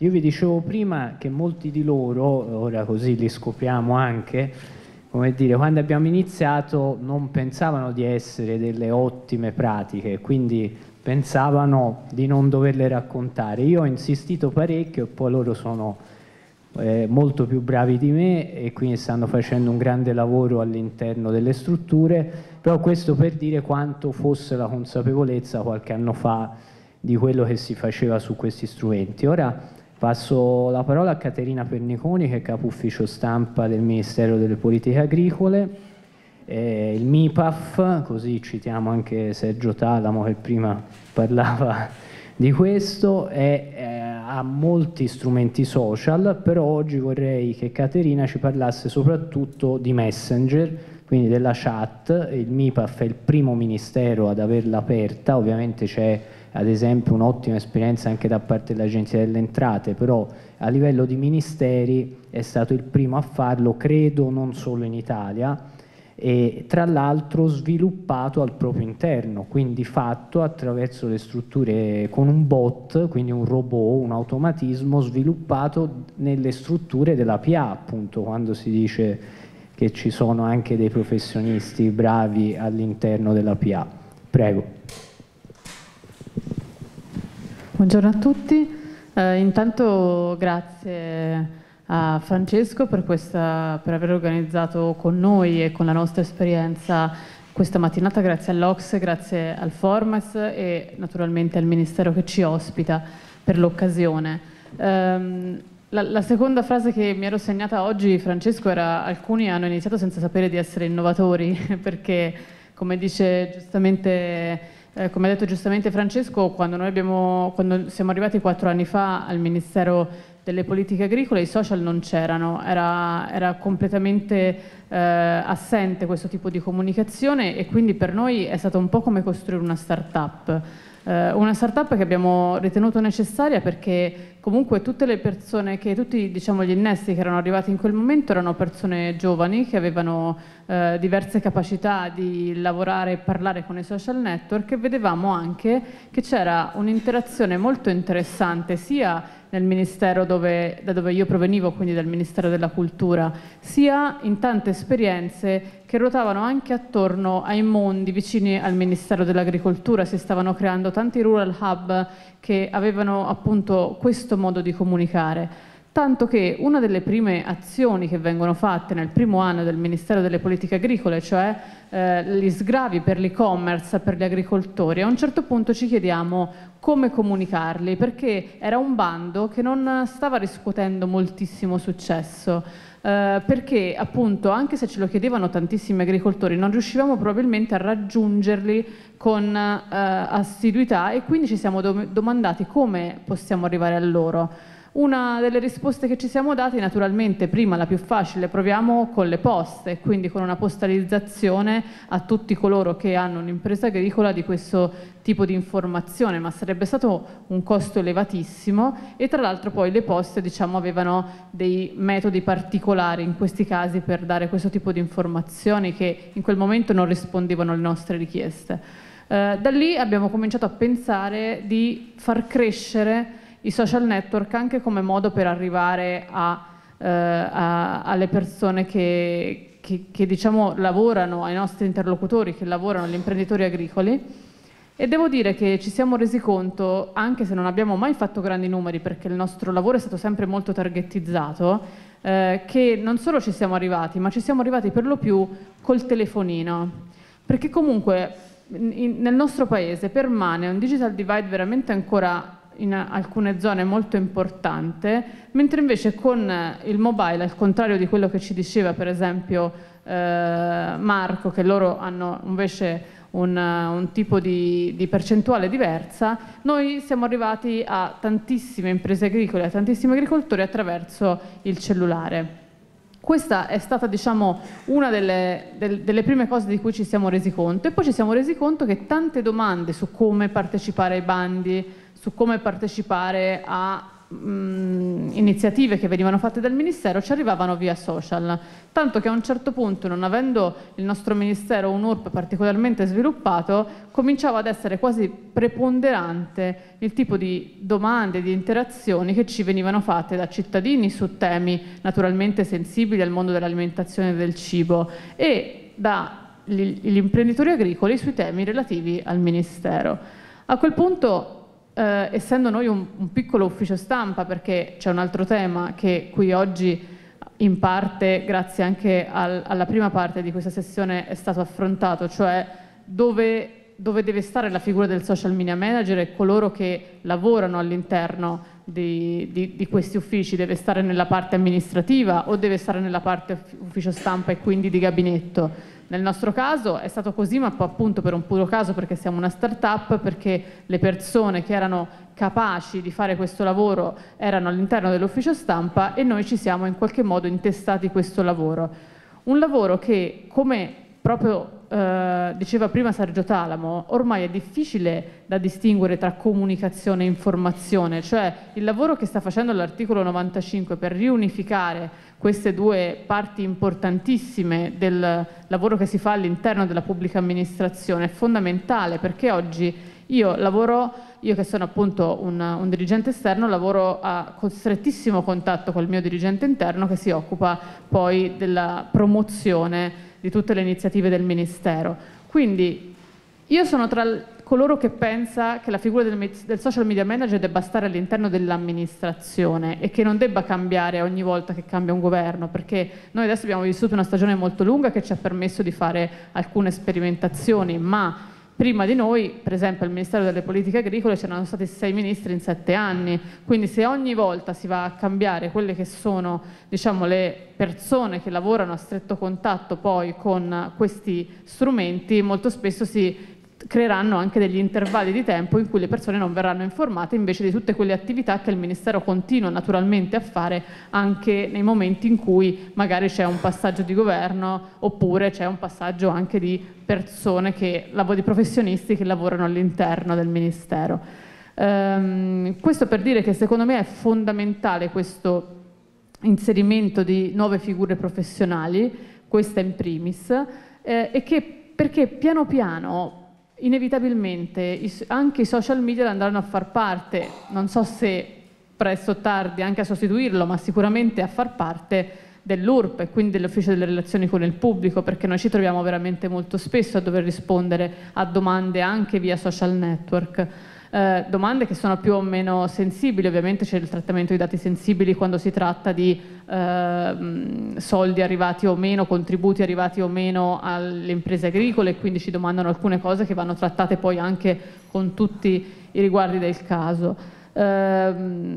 Io vi dicevo prima che molti di loro, ora così li scopriamo anche, come dire, quando abbiamo iniziato non pensavano di essere delle ottime pratiche, quindi pensavano di non doverle raccontare. Io ho insistito parecchio e poi loro sono eh, molto più bravi di me e quindi stanno facendo un grande lavoro all'interno delle strutture, però questo per dire quanto fosse la consapevolezza qualche anno fa di quello che si faceva su questi strumenti. Ora Passo la parola a Caterina Perniconi, che è capo ufficio stampa del Ministero delle Politiche Agricole. Eh, il MIPAF, così citiamo anche Sergio Talamo che prima parlava di questo, è, eh, ha molti strumenti social, però oggi vorrei che Caterina ci parlasse soprattutto di Messenger, quindi della chat. Il MIPAF è il primo ministero ad averla aperta, ovviamente c'è ad esempio un'ottima esperienza anche da parte dell'Agenzia delle Entrate, però a livello di ministeri è stato il primo a farlo, credo non solo in Italia, e tra l'altro sviluppato al proprio interno, quindi fatto attraverso le strutture con un bot, quindi un robot, un automatismo sviluppato nelle strutture della PA, appunto quando si dice che ci sono anche dei professionisti bravi all'interno della PA. Prego. Buongiorno a tutti, eh, intanto grazie a Francesco per, questa, per, aver organizzato con noi e con la nostra esperienza questa mattinata, grazie all'Ox, grazie al Formas e naturalmente al Ministero che ci ospita per l'occasione. Um, la, la, seconda frase che mi ero segnata oggi, Francesco, era alcuni hanno iniziato senza sapere di essere innovatori perché, come dice giustamente eh, come ha detto giustamente Francesco, quando, abbiamo, quando siamo arrivati quattro anni fa al Ministero delle politiche agricole i social non c'erano, era, era, completamente eh, assente questo tipo di comunicazione e quindi per noi è stato un po' come costruire una start-up. Eh, una start-up che abbiamo ritenuto necessaria perché comunque tutte le persone, che, tutti diciamo, gli innesti che erano arrivati in quel momento erano persone giovani che avevano eh, diverse capacità di lavorare e parlare con i social network e vedevamo anche che c'era un'interazione molto interessante sia nel ministero dove, da dove io provenivo, quindi dal Ministero della Cultura, sia in tante esperienze che ruotavano anche attorno ai mondi vicini al Ministero dell'Agricoltura, si stavano creando tanti rural hub che avevano appunto questo modo di comunicare tanto che una delle prime azioni che vengono fatte nel primo anno del Ministero delle Politiche Agricole, cioè eh, gli sgravi per l'e-commerce per gli agricoltori, a un certo punto ci chiediamo come comunicarli, perché era un bando che non stava riscuotendo moltissimo successo. Eh, perché appunto anche se ce lo chiedevano tantissimi agricoltori non riuscivamo probabilmente a raggiungerli con eh, assiduità e quindi ci siamo do domandati come possiamo arrivare a loro. Una delle risposte che ci siamo dati, naturalmente, prima la più facile, proviamo con le poste, quindi con una postalizzazione a tutti coloro che hanno un'impresa agricola di questo tipo di informazione, ma sarebbe stato un costo elevatissimo e tra l'altro poi le poste diciamo, avevano dei metodi particolari in questi casi per dare questo tipo di informazioni che in quel momento non rispondevano alle nostre richieste. Eh, da lì abbiamo cominciato a pensare di far crescere i social network anche come modo per arrivare a, eh, a, alle persone che, che, che diciamo, lavorano, ai nostri interlocutori che lavorano, agli imprenditori agricoli. E devo dire che ci siamo resi conto, anche se non abbiamo mai fatto grandi numeri, perché il nostro lavoro è stato sempre molto targettizzato, eh, che non solo ci siamo arrivati, ma ci siamo arrivati per lo più col telefonino. Perché comunque in, nel nostro paese permane un digital divide veramente ancora in alcune zone molto importante, mentre invece con il mobile, al contrario di quello che ci diceva per esempio eh, Marco, che loro hanno invece un, un tipo di, di, percentuale diversa, noi siamo arrivati a tantissime imprese agricole, a tantissimi agricoltori attraverso il cellulare. Questa è stata diciamo, una delle, del, delle, prime cose di cui ci siamo resi conto e poi ci siamo resi conto che tante domande su come partecipare ai bandi, su come partecipare a mh, iniziative che venivano fatte dal Ministero ci arrivavano via social, tanto che a un certo punto, non avendo il nostro Ministero un URP particolarmente sviluppato, cominciava ad essere quasi preponderante il tipo di domande, di interazioni che ci venivano fatte da cittadini su temi naturalmente sensibili al mondo dell'alimentazione e del cibo e dagli imprenditori agricoli sui temi relativi al Ministero. A quel punto eh, essendo noi un, un, piccolo ufficio stampa, perché c'è un altro tema che qui oggi in parte, grazie anche al, alla prima parte di questa sessione, è stato affrontato, cioè dove, dove deve stare la figura del social media manager e coloro che lavorano all'interno di, di, di, questi uffici deve stare nella parte amministrativa o deve stare nella parte ufficio stampa e quindi di gabinetto. Nel nostro caso è stato così, ma appunto per un puro caso perché siamo una start-up, perché le persone che erano capaci di fare questo lavoro erano all'interno dell'ufficio stampa e noi ci siamo in qualche modo intestati questo lavoro. Un lavoro che, come proprio eh, diceva prima Sergio Talamo, ormai è difficile da distinguere tra comunicazione e informazione, cioè il lavoro che sta facendo l'articolo 95 per riunificare queste due parti importantissime del lavoro che si fa all'interno della pubblica amministrazione è fondamentale perché oggi io lavoro, io che sono appunto un, un dirigente esterno, lavoro a strettissimo contatto col mio dirigente interno che si occupa poi della promozione di tutte le iniziative del Ministero. Quindi io sono tra coloro che pensa che la figura del, del social media manager debba stare all'interno dell'amministrazione e che non debba cambiare ogni volta che cambia un governo, perché noi adesso abbiamo vissuto una stagione molto lunga che ci ha permesso di fare alcune sperimentazioni, ma Prima di noi, per esempio, al Ministero delle Politiche Agricole c'erano stati sei ministri in sette anni, quindi se ogni volta si va a cambiare quelle che sono diciamo, le persone che lavorano a stretto contatto poi con questi strumenti, molto spesso si creeranno anche degli intervalli di tempo in cui le persone non verranno informate invece di tutte quelle attività che il Ministero continua naturalmente a fare anche nei momenti in cui magari c'è un passaggio di governo oppure c'è un passaggio anche di persone che, di professionisti che lavorano all'interno del Ministero. Um, questo per dire che secondo me è fondamentale questo inserimento di nuove figure professionali, questa in primis, eh, e che perché piano piano inevitabilmente anche i social media andranno a far parte, non so se presto o tardi anche a sostituirlo, ma sicuramente a far parte dell'URP e quindi dell'ufficio delle relazioni con il pubblico, perché noi ci troviamo veramente molto spesso a dover rispondere a domande anche via social network. Eh, domande che sono più o meno sensibili, ovviamente c'è il trattamento di dati sensibili quando si tratta di eh, soldi arrivati o meno, contributi arrivati o meno alle imprese agricole e quindi ci domandano alcune cose che vanno trattate poi anche con tutti i riguardi del caso. Eh,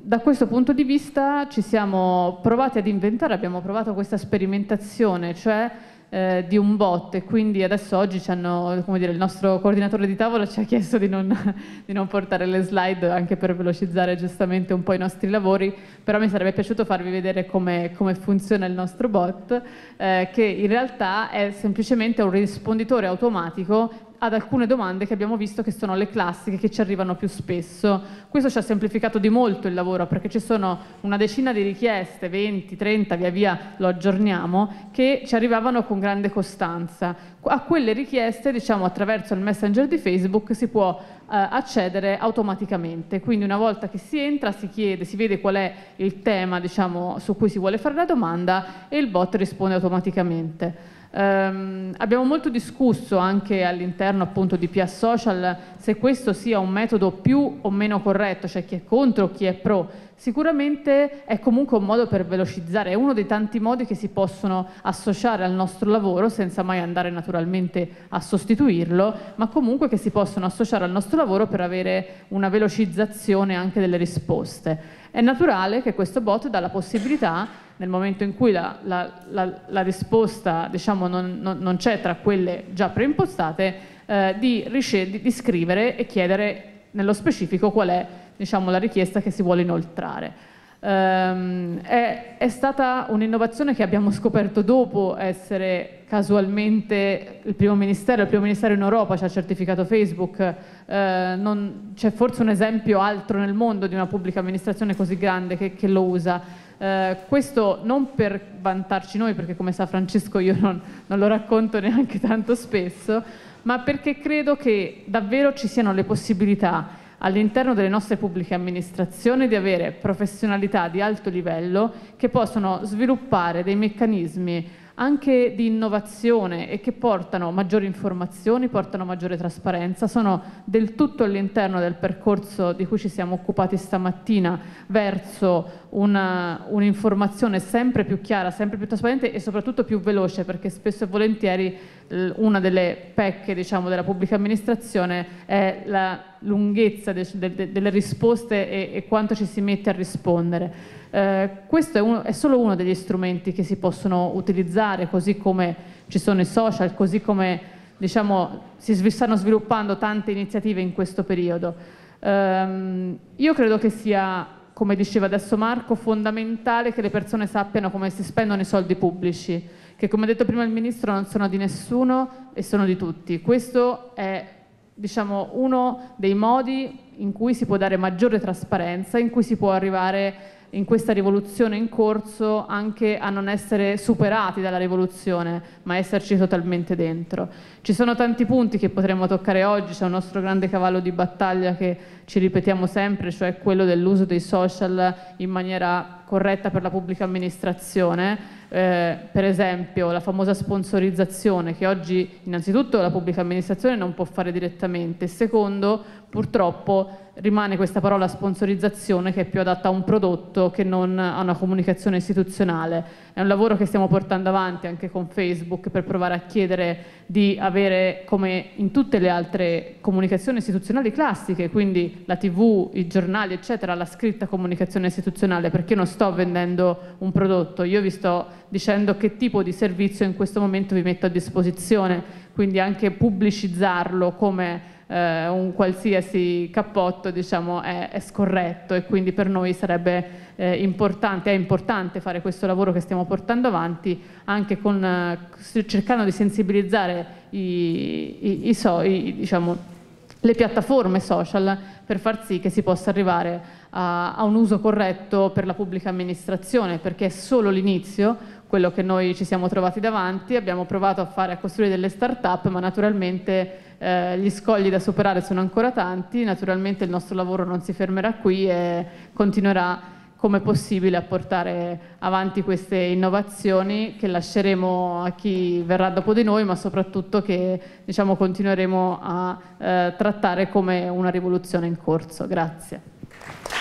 da questo punto di vista ci siamo provati ad inventare, abbiamo provato questa sperimentazione, cioè eh, di un bot e quindi adesso oggi dire, il nostro coordinatore di tavola ci ha chiesto di non, di non, portare le slide anche per velocizzare giustamente un po' i nostri lavori, però mi sarebbe piaciuto farvi vedere come, come funziona il nostro bot, eh, che in realtà è semplicemente un risponditore automatico ad alcune domande che abbiamo visto che sono le classiche che ci arrivano più spesso. Questo ci ha semplificato di molto il lavoro perché ci sono una decina di richieste, 20, 30, via via lo aggiorniamo, che ci arrivavano con grande costanza. A quelle richieste, diciamo attraverso il messenger di Facebook, si può eh, accedere automaticamente. Quindi una volta che si entra, si chiede, si vede qual è il tema diciamo, su cui si vuole fare la domanda e il bot risponde automaticamente. Um, abbiamo molto discusso anche all'interno appunto di PIA Social se questo sia un metodo più o meno corretto, cioè chi è contro chi è pro. Sicuramente è comunque un modo per velocizzare, è uno dei tanti modi che si possono associare al nostro lavoro senza mai andare naturalmente a sostituirlo, ma comunque che si possono associare al nostro lavoro per avere una velocizzazione anche delle risposte. È naturale che questo bot dà la possibilità nel momento in cui la, la, la, la risposta diciamo, non, non, non, c'è tra quelle già preimpostate, eh, di, di, di, scrivere e chiedere nello specifico qual è diciamo, la richiesta che si vuole inoltrare. Um, è, è, stata un'innovazione che abbiamo scoperto dopo essere casualmente il primo ministero, il primo ministero in Europa ci ha certificato Facebook, uh, non, c'è forse un esempio altro nel mondo di una pubblica amministrazione così grande che, che lo usa. Uh, questo non per vantarci noi, perché come sa Francesco io non, non lo racconto neanche tanto spesso, ma perché credo che davvero ci siano le possibilità all'interno delle nostre pubbliche amministrazioni di avere professionalità di alto livello che possono sviluppare dei meccanismi anche di innovazione e che portano maggiori informazioni, portano maggiore trasparenza, sono del tutto all'interno del percorso di cui ci siamo occupati stamattina verso un'informazione sempre più chiara, sempre più trasparente e soprattutto più veloce perché spesso e volentieri una delle pecche diciamo, della pubblica amministrazione è la lunghezza de, de, delle risposte e, e, quanto ci si mette a rispondere. Eh, questo è, uno, è, solo uno degli strumenti che si possono utilizzare, così come ci sono i social, così come diciamo, si stanno sviluppando tante iniziative in questo periodo. Eh, io credo che sia, come diceva adesso Marco, fondamentale che le persone sappiano come si spendono i soldi pubblici che come ha detto prima il Ministro non sono di nessuno e sono di tutti. Questo è diciamo, uno dei modi in cui si può dare maggiore trasparenza, in cui si può arrivare in questa rivoluzione in corso anche a non essere superati dalla rivoluzione, ma esserci totalmente dentro. Ci sono tanti punti che potremmo toccare oggi, c'è un nostro grande cavallo di battaglia che ci ripetiamo sempre, cioè quello dell'uso dei social in maniera corretta per la pubblica amministrazione, eh, per esempio la famosa sponsorizzazione che oggi innanzitutto la pubblica amministrazione non può fare direttamente, secondo purtroppo rimane questa parola sponsorizzazione che è più adatta a un prodotto che non a una comunicazione istituzionale. È un lavoro che stiamo portando avanti anche con Facebook per provare a chiedere di avere, come in tutte le altre comunicazioni istituzionali classiche, quindi la tv, i giornali, eccetera, la scritta comunicazione istituzionale, perché io non sto vendendo un prodotto, io vi sto dicendo che tipo di servizio in questo momento vi metto a disposizione, quindi anche pubblicizzarlo come eh, un qualsiasi cappotto diciamo, è, è, scorretto e quindi per noi sarebbe eh, importante, è importante fare questo lavoro che stiamo portando avanti anche con, eh, cercando di sensibilizzare i, i, i, so, diciamo, le piattaforme social per far sì che si possa arrivare a, a, un uso corretto per la pubblica amministrazione, perché è solo l'inizio, quello che noi ci siamo trovati davanti, abbiamo provato a fare, a costruire delle start-up, ma naturalmente eh, gli scogli da superare sono ancora tanti, naturalmente il nostro lavoro non si fermerà qui e continuerà come possibile a portare avanti queste innovazioni che lasceremo a chi verrà dopo di noi, ma soprattutto che diciamo, continueremo a eh, trattare come una rivoluzione in corso. Grazie.